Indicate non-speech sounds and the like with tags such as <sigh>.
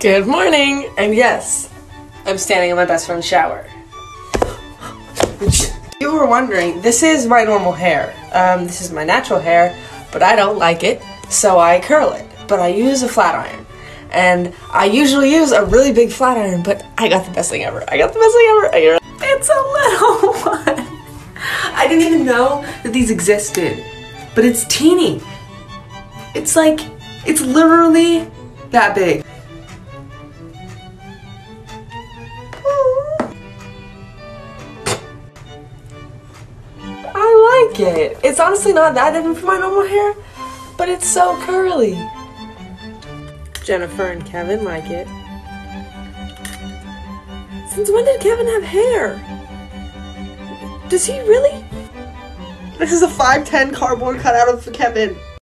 Good morning, and yes, I'm standing in my best friend's shower. You were wondering, this is my normal hair. Um, this is my natural hair, but I don't like it, so I curl it. But I use a flat iron. And I usually use a really big flat iron, but I got the best thing ever. I got the best thing ever. It's a little <laughs> one. I didn't even know that these existed, but it's teeny. It's like, it's literally that big. Like it. It's honestly not that different from my normal hair, but it's so curly. Jennifer and Kevin like it. Since when did Kevin have hair? Does he really? This is a 5'10 cardboard cutout of Kevin.